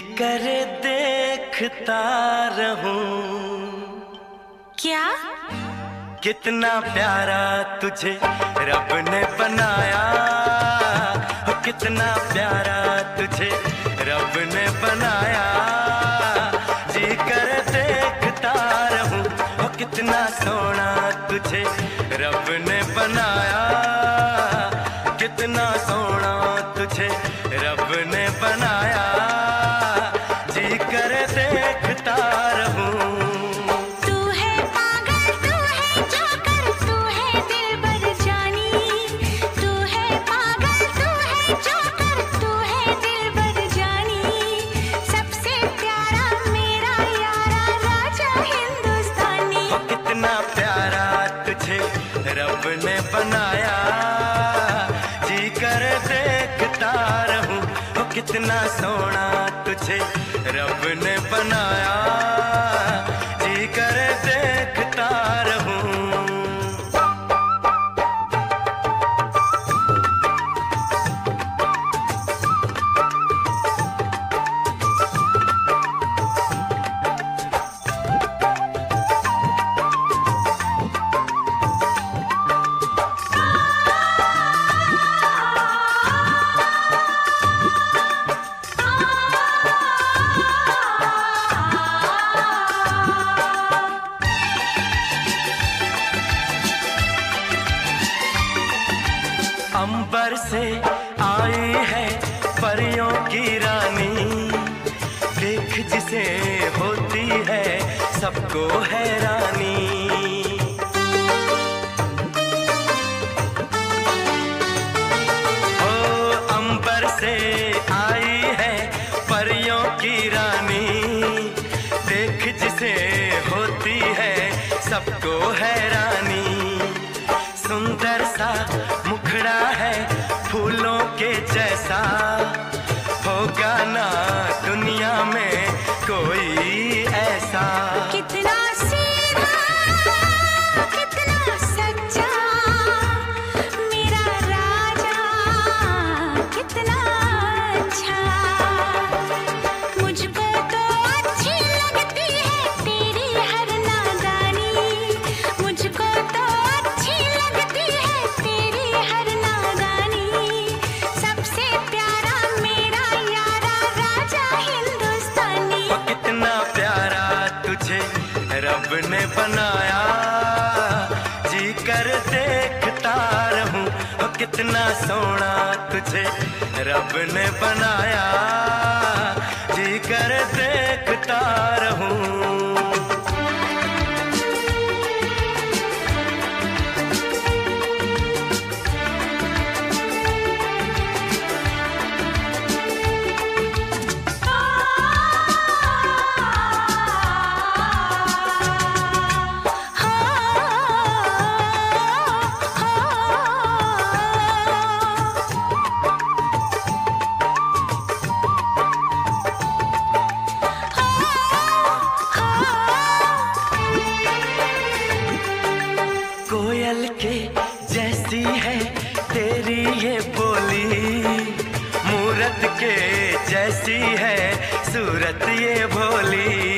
कर देखता रहूँ। क्या? कितना प्यारा तुझे रब ने बनाया। कितना प्यारा तुझे रब ने बनाया। जी कर देखता रहूँ कितना सोना तुझे कितना प्यारा तुझे रब ने बनाया। जी कर देखता रहूँ वो कितना सोना तुझे रब ने बनाया। को हैरान इतना सोना तुझे रब ने बनाया। जी कर देखता कोयल के जैसी है तेरी ये बोली। मूरत के जैसी है सूरत ये भोली।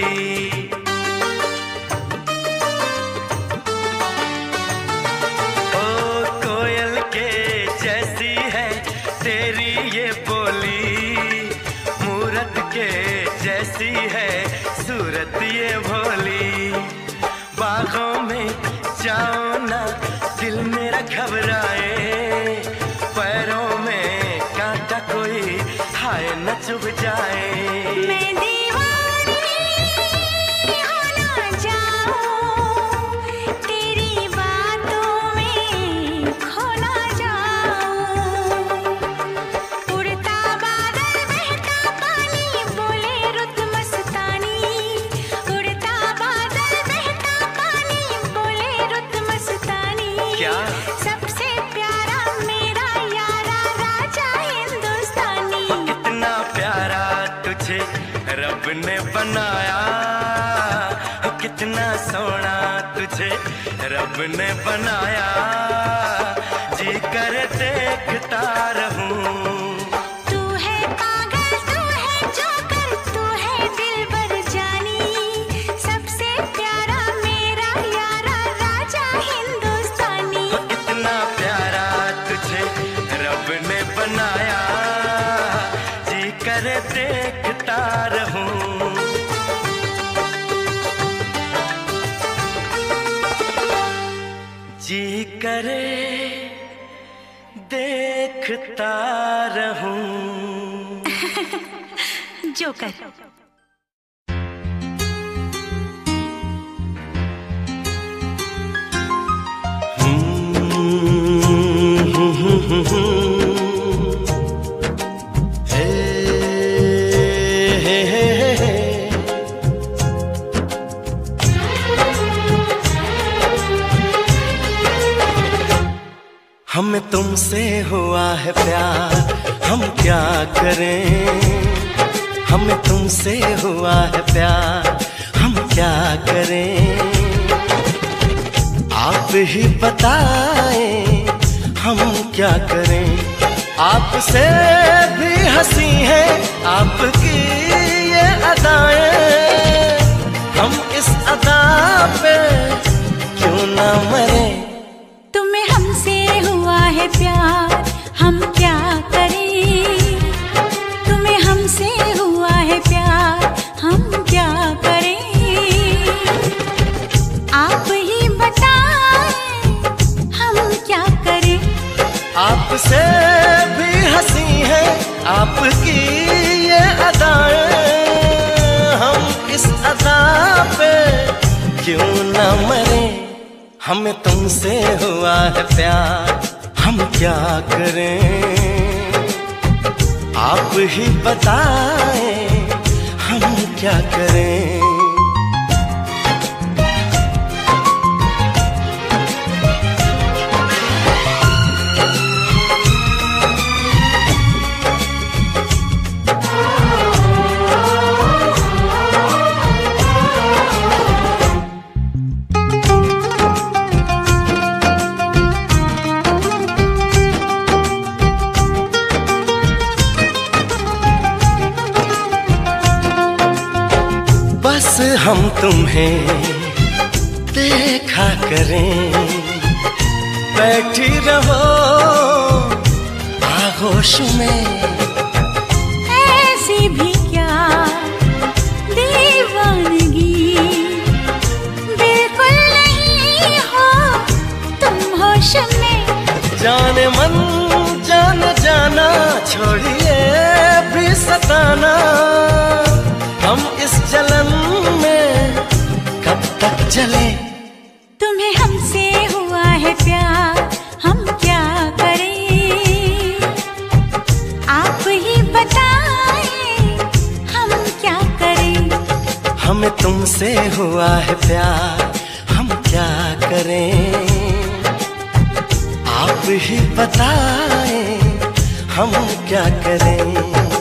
रब ने बनाया। जी कर देखता रहूँ देखता रहूँ। जोकर। हे, हमें तुमसे हुआ है प्यार। हम क्या करें? हमें तुमसे हुआ है प्यार। हम क्या करें? आप ही बताएँ, हम क्या करें? आपसे भी हँसी है, आपकी ये अदाएँ। हम इस अदा पे आपसे भी हँसी है, आपकी ये अदाएँ। हम इस अदा पे क्यों ना मरे? हमें तुमसे हुआ है प्यार, हम क्या करें? आप ही बताएँ, हम क्या करें? तुम्हें देखा करें। बैठी रहो आगोश में। ऐसी भी क्या दीवानगी? बिल्कुल नहीं हो तुम होश में। जाने मन जान जाना छोड़िए भी सताना। चले। तुम्हें हमसे हुआ है प्यार, हम क्या करें? आप ही बताएँ, हम क्या करें? हमें तुमसे हुआ है प्यार, हम क्या करें? आप ही बताएँ, हम क्या करें?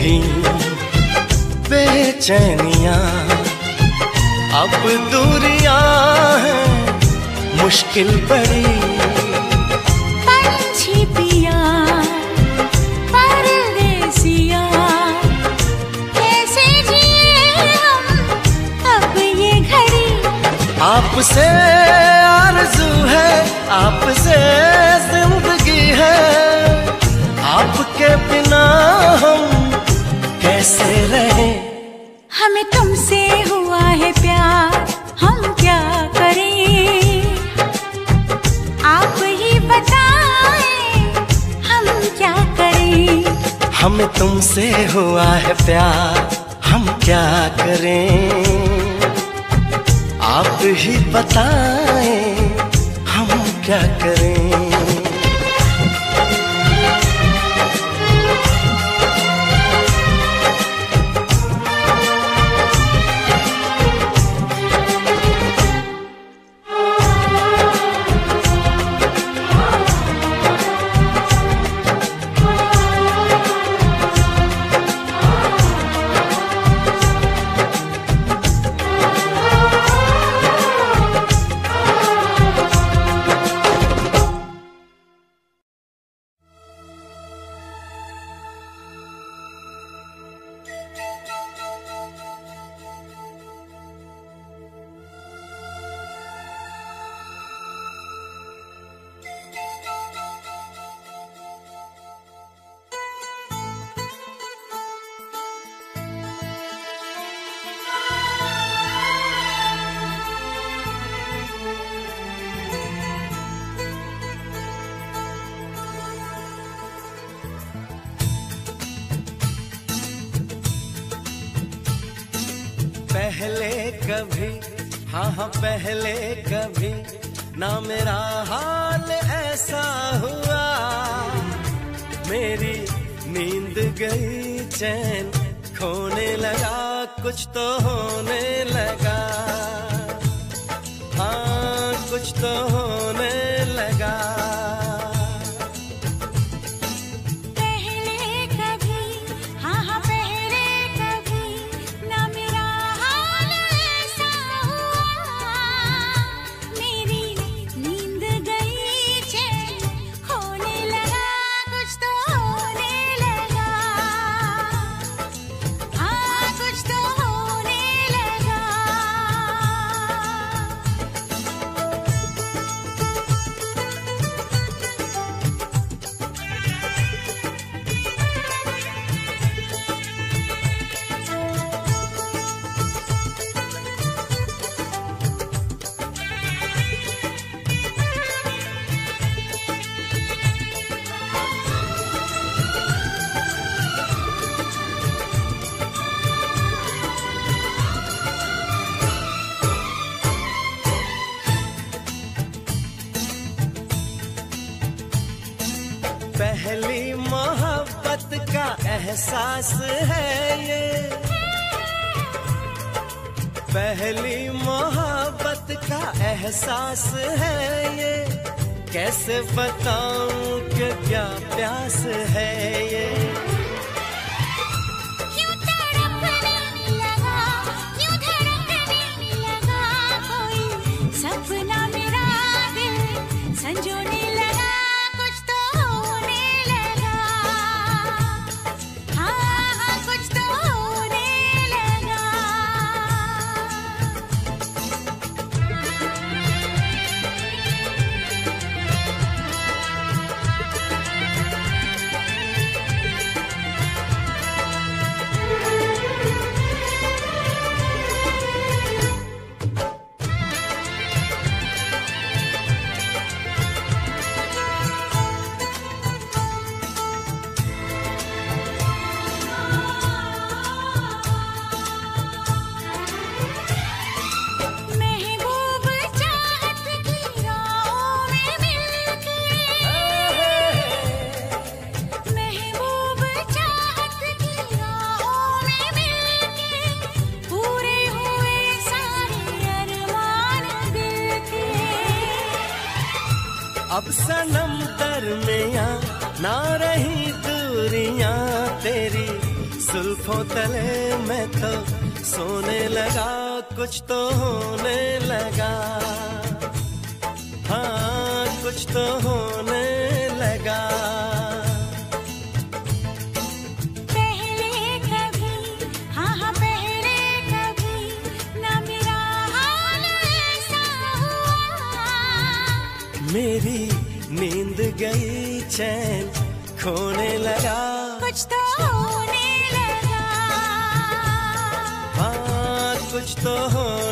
होगी बेचैनिया अब दूरिया है मुश्किल पड़ी। कैसे अब ये घड़ी? आपसे आरज़ू है आपसे ज़िंदगी है। आपके बिना हम कैसे रहें हमें तुमसे हुआ है प्यार हम क्या करें? आप ही बताएँ हम क्या करें? हमें तुमसे हुआ है प्यार हम क्या करें? आप ही बताएँ हम क्या करें? पहले कभी हाँ हाँ पहले कभी ना मेरा हाल ऐसा हुआ। मेरी नींद गई चैन, खोने लगा, कुछ तो होने लगा। हाँ कुछ तो होने एहसास है ये। पहली मोहब्बत का एहसास है ये। कैसे बताऊँ कि क्या प्यास है ये? जुल्फों तले मैं तो सोने लगा कुछ तो होने लगा। हाँ कुछ तो होने लगा। मेरी नींद गई चैन खोने लगा। कुछ तो कुछ तो हो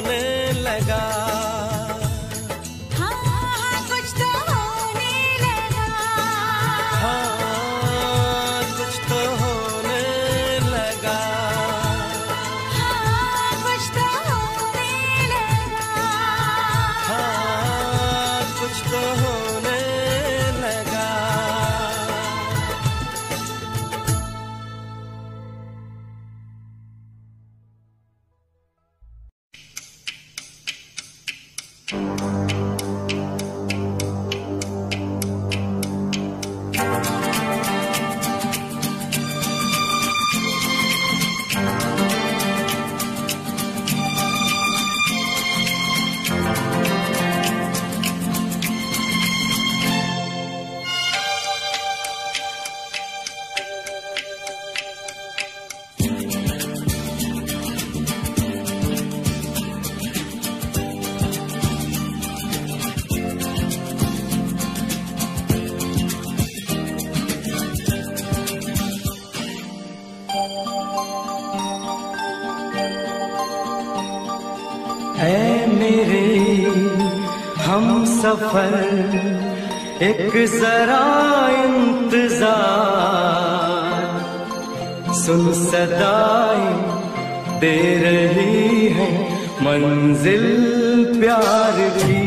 सफ़र, एक जरा इंतज़ार। सुन सदाई दे रही है, मंजिल प्यार की।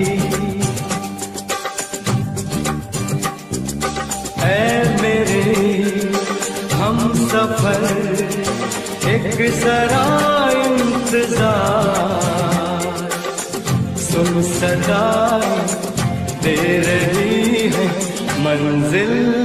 ऐ मेरे, हम सफ़र, एक जरा इंतज़ार। सुन सदाई मंजिल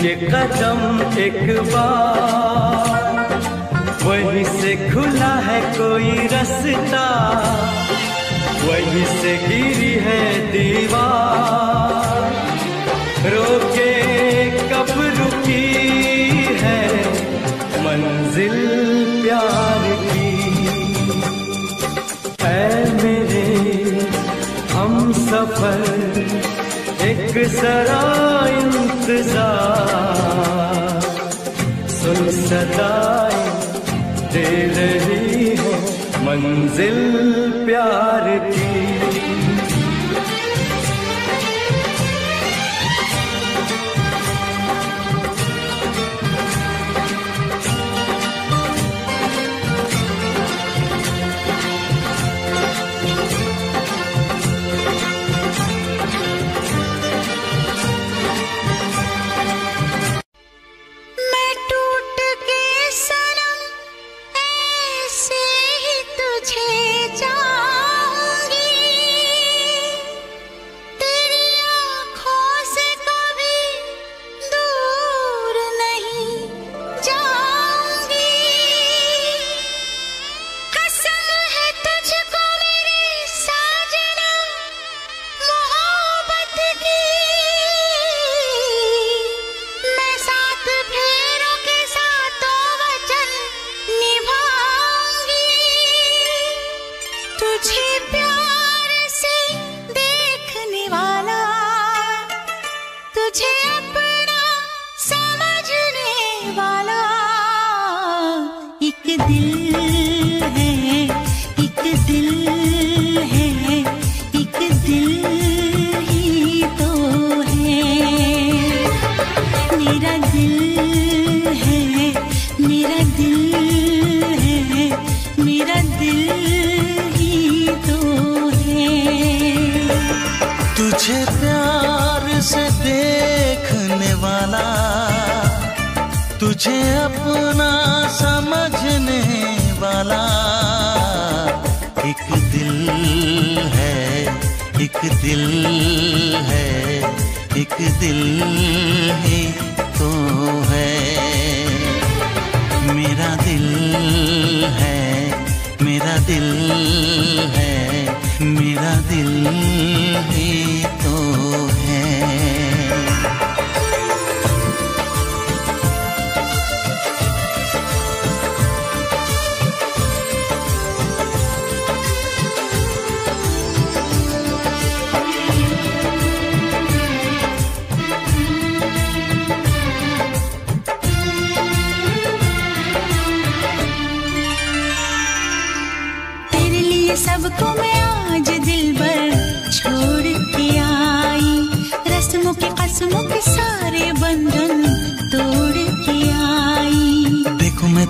ये कदम एक बार। वहीं से खुला है कोई रास्ता। वहीं से गिरी है दीवार। रोके कब रुकी है मंजिल प्यार की। है मेरे, हम सफ़र एक सरा इंतज़ार सुन सदाए दे रही है मंजिल प्यार की। तुझे प्यार से देखने वाला तुझे दिल है, एक दिल ही तो है। मेरा दिल है, मेरा दिल है, मेरा दिल ही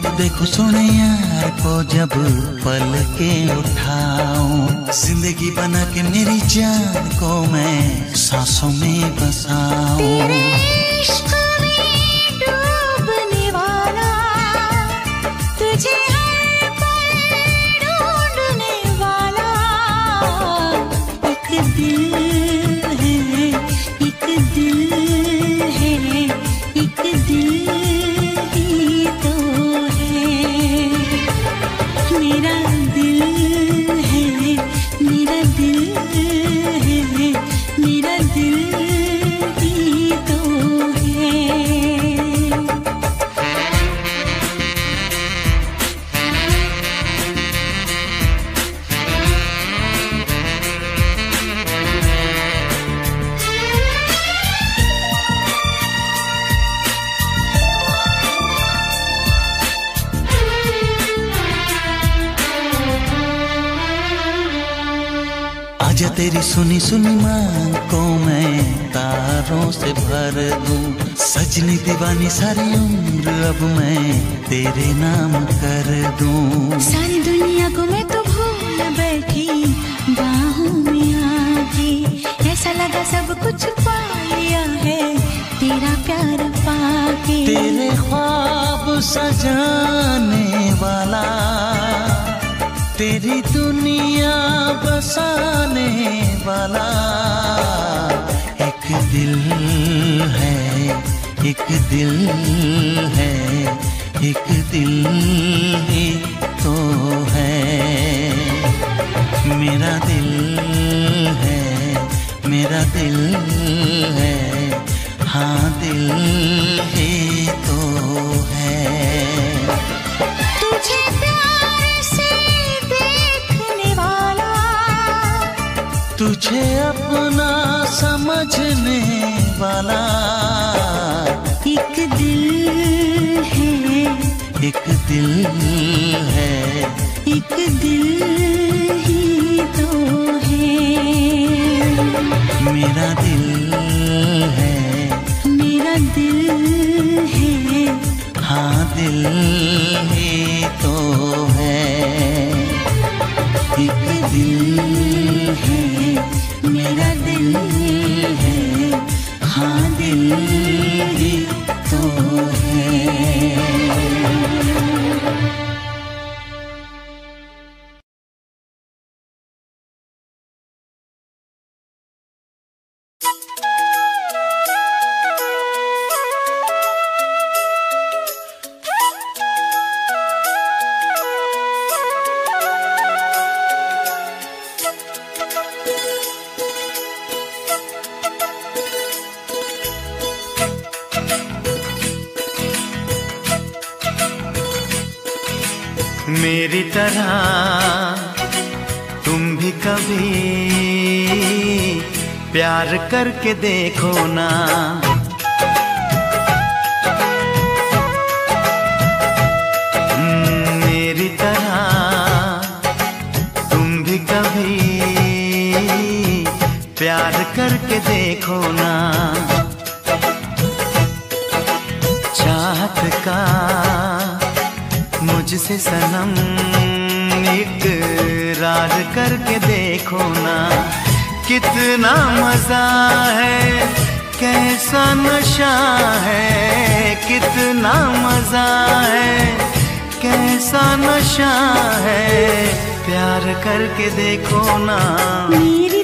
देखो सोने यार को जब पल के उठाओ ज़िंदगी बना के मेरी जान को मैं सांसों में बसाऊं। आजा तेरी सुनी सुनी मांग को मैं तारों से भर दूँ। सजनी दीवानी सारी उम्र अब मैं तेरे नाम कर दूँ। सारी दुनिया को मैं तो भूल बैठी बाहों में आके ऐसा लगा सब कुछ पा लिया है तेरा प्यार पाके। तेरे ख्वाब सजाने वाला तेरी दुनिया बसाने वाला एक दिल है, एक दिल है, एक दिल ही तो है। मेरा दिल है, मेरा दिल है हाँ दिल ही तुझे अपना समझने वाला एक दिल है, एक दिल है, एक दिल ही तो है। मेरा दिल है, मेरा दिल है हाँ दिल तो प्यार करके देखो ना। हम्म, मेरी तरह तुम भी कभी प्यार करके देखो ना। चाहत का मुझसे सनम इकरार करके देखो ना। कितना मज़ा है, कैसा नशा है, कितना मज़ा है, कैसा नशा है, प्यार करके देखो ना। मेरी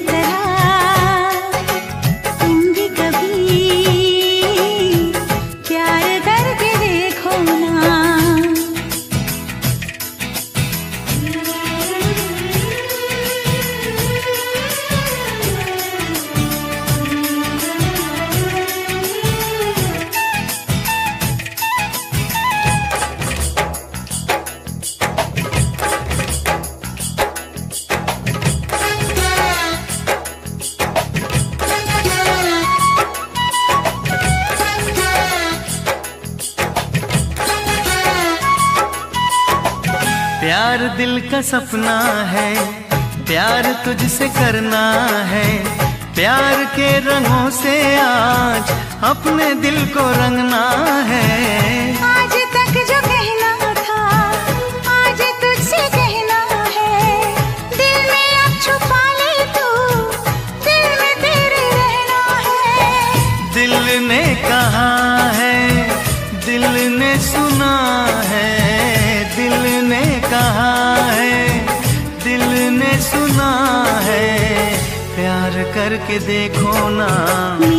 प्यार दिल का सपना है, प्यार तुझसे करना है। प्यार के रंगों से आज अपने दिल को रंगना है। करके देखो ना।